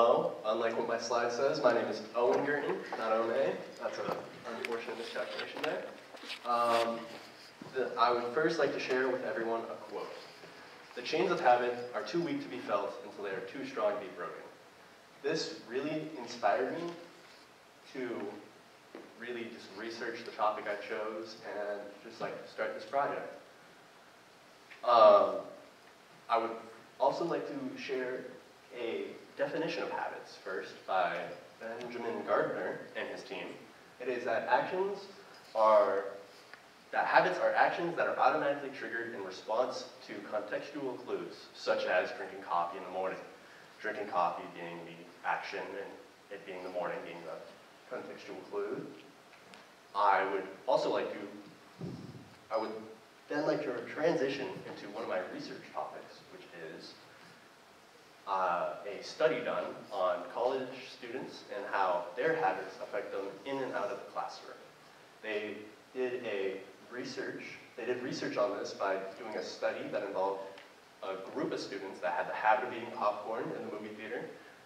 Hello, unlike what my slide says, my name is Owen Gurton, not Ome. That's an unfortunate miscalculation there. Um, the, I would first like to share with everyone a quote. The chains of habit are too weak to be felt until they are too strong to be broken. This really inspired me to really just research the topic I chose and just like start this project. Um, I would also like to share a definition of habits first by Benjamin Gardner and his team. It is that actions are, that habits are actions that are automatically triggered in response to contextual clues, such as drinking coffee in the morning. Drinking coffee being the action and it being the morning being the contextual clue. I would also like to, I would then like to transition into one of my research topics, which is uh, a study done on college students and how their habits affect them in and out of the classroom. They did a research, they did research on this by doing a study that involved a group of students that had the habit of eating popcorn in the movie theater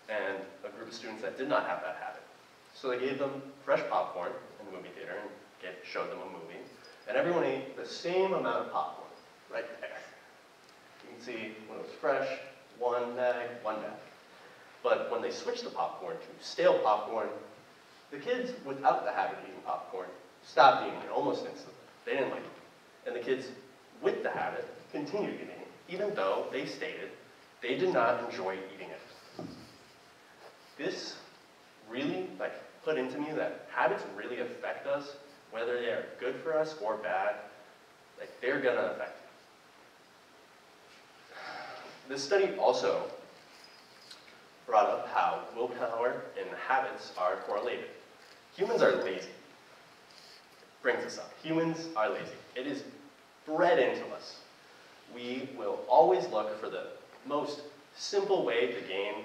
and a group of students that did not have that habit. So they gave them fresh popcorn in the movie theater and get, showed them a movie. And everyone ate the same amount of popcorn, right there. You can see when it was fresh, one bag, one bag. But when they switched the popcorn to stale popcorn, the kids without the habit of eating popcorn stopped eating it almost instantly. They didn't like it. And the kids with the habit continued eating it, even though they stated they did not enjoy eating it. This really like put into me that habits really affect us, whether they are good for us or bad, like they're gonna affect you. This study also brought up how willpower and habits are correlated. Humans are lazy. Brings us up. Humans are lazy. It is bred into us. We will always look for the most simple way to gain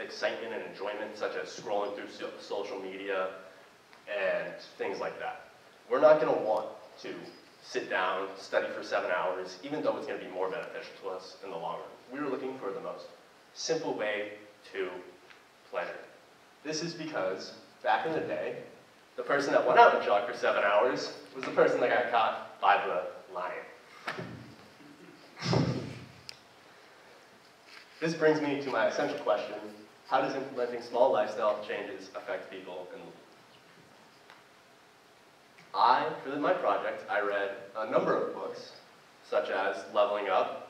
excitement and enjoyment, such as scrolling through so social media and things like that. We're not going to want to sit down, study for seven hours, even though it's going to be more beneficial to us in the long run. We were looking for the most simple way to pleasure. This is because back in the day, the person that went out and jogged for seven hours was the person that got caught by the lion. This brings me to my essential question. How does implementing small lifestyle changes affect people? And I, for my project, I read a number of books, such as Leveling Up,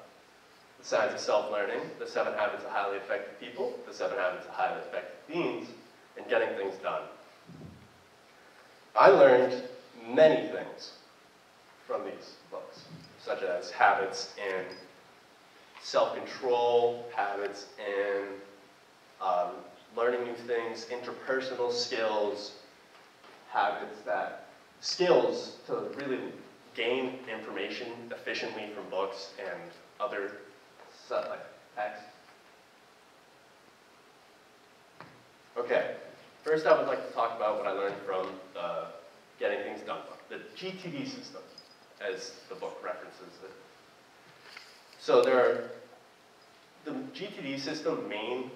The Science of Self-Learning, The Seven Habits of Highly Effective People, The Seven Habits of Highly Effective Teens, and Getting Things Done. I learned many things from these books, such as habits in self-control, habits, and um, learning new things, interpersonal skills, habits that, skills to really gain information efficiently from books and other like text. Okay, first I would like to talk about what I learned from the Getting Things Done book, the GTD system, as the book references it. So there are, the GTD system main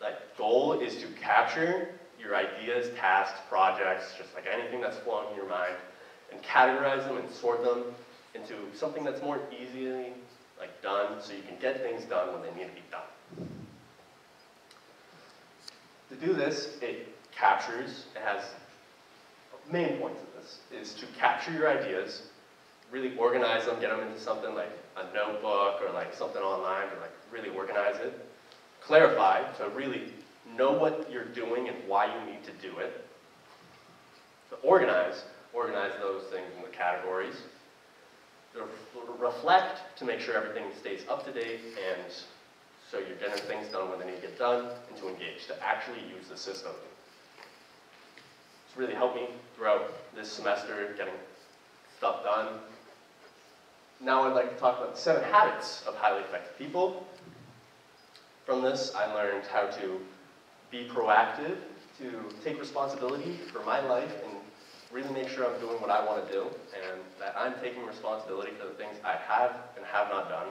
like, goal is to capture your ideas, tasks, projects, just like anything that's flowing in your mind, and categorize them and sort them into something that's more easily done so you can get things done when they need to be done. To do this, it captures, it has main points of this, is to capture your ideas, really organize them, get them into something like a notebook or like something online to like really organize it. Clarify to really know what you're doing and why you need to do it. To organize, organize those things in the categories. To reflect to make sure everything stays up to date and so you're getting things done when they need to get done, and to engage, to actually use the system. It's really helped me throughout this semester getting stuff done, now I'd like to talk about the seven habits of highly effective people. From this, I learned how to be proactive, to take responsibility for my life and really make sure I'm doing what I want to do and that I'm taking responsibility for the things I have and have not done.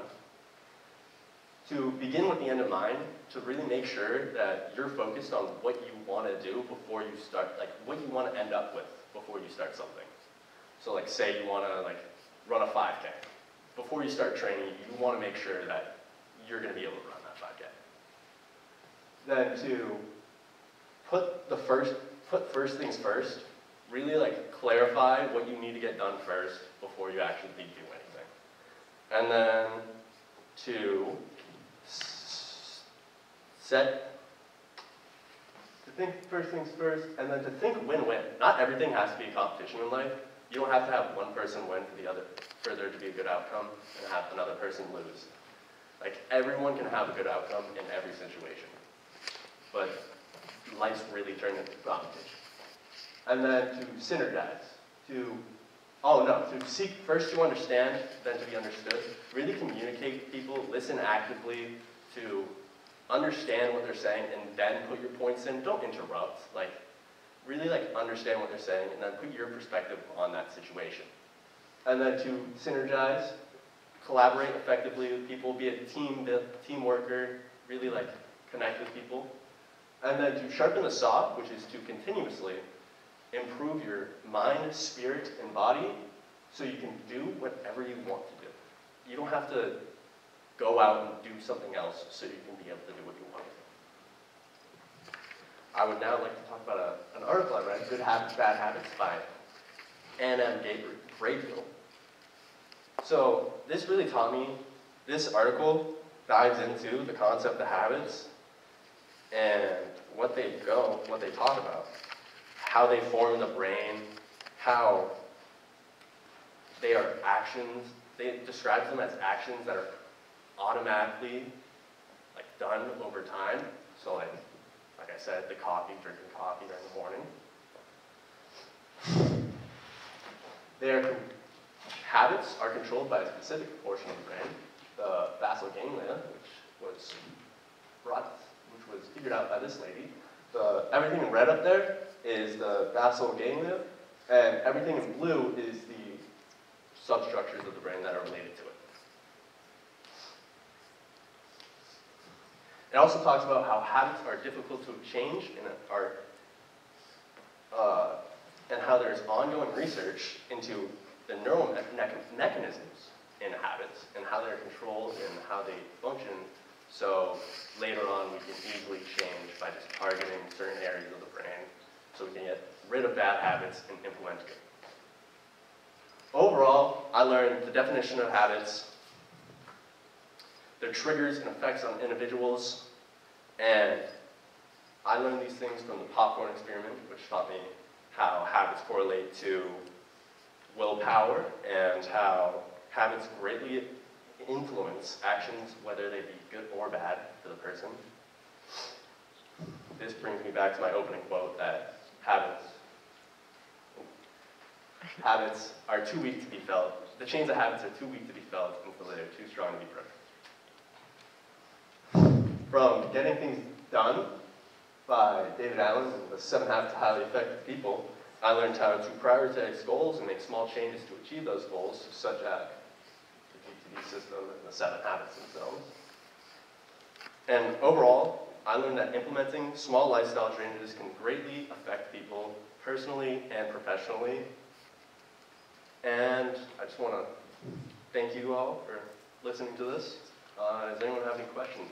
to begin with the end in mind, to really make sure that you're focused on what you want to do before you start, like what you want to end up with before you start something. So like say you want to like run a 5K. Before you start training, you want to make sure that you're going to be able to run that 5K. Then to put the first, put first things first, really like clarify what you need to get done first before you actually do anything. And then to set, to think first things first, and then to think win-win. Not everything has to be a competition in life. You don't have to have one person win for the other, for there to be a good outcome, and have another person lose. Like everyone can have a good outcome in every situation, but life's really turned into competition. And then to synergize, to Oh, no, to seek first to understand, then to be understood. Really communicate with people, listen actively, to understand what they're saying, and then put your points in. Don't interrupt. Like, really like understand what they're saying, and then put your perspective on that situation. And then to synergize, collaborate effectively with people, be a team team worker, really like connect with people. And then to sharpen the saw, which is to continuously improve your mind, spirit, and body so you can do whatever you want to do. You don't have to go out and do something else so you can be able to do what you want to do. I would now like to talk about a, an article I read, Good Habits, Bad Habits by Ann. Graybiel. So this really taught me, this article dives into the concept of habits and what they go, what they talk about how they form the brain, how they are actions, they describe them as actions that are automatically like done over time. So like, like I said, the coffee, drinking coffee during the morning. Their habits are controlled by a specific portion of the brain, the basal ganglia, which was brought, which was figured out by this lady. The, everything in red up there is the basal ganglia, and everything in blue is the substructures of the brain that are related to it. It also talks about how habits are difficult to change and are uh, and how there's ongoing research into the neural me mechanisms in habits and how they're controlled and how they function. So later on, we can easily change by just targeting certain areas of the brain so we can get rid of bad habits and implement good. Overall, I learned the definition of habits, their triggers and effects on individuals, and I learned these things from the popcorn experiment, which taught me how habits correlate to willpower and how habits greatly influence actions, whether they be good or bad for the person. This brings me back to my opening quote that habits. Habits are too weak to be felt. The chains of habits are too weak to be felt until they are too strong to be broken. From Getting Things Done by David Allen and the Seven Habits of Highly Effective People, I learned how to prioritize goals and make small changes to achieve those goals, such as the GTD system and the seven habits themselves. And overall, I learned that implementing small lifestyle changes can greatly affect people personally and professionally. And I just want to thank you all for listening to this. Uh, does anyone have any questions?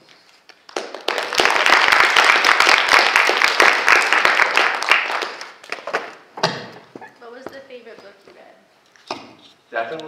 What was the favorite book you read? Definitely.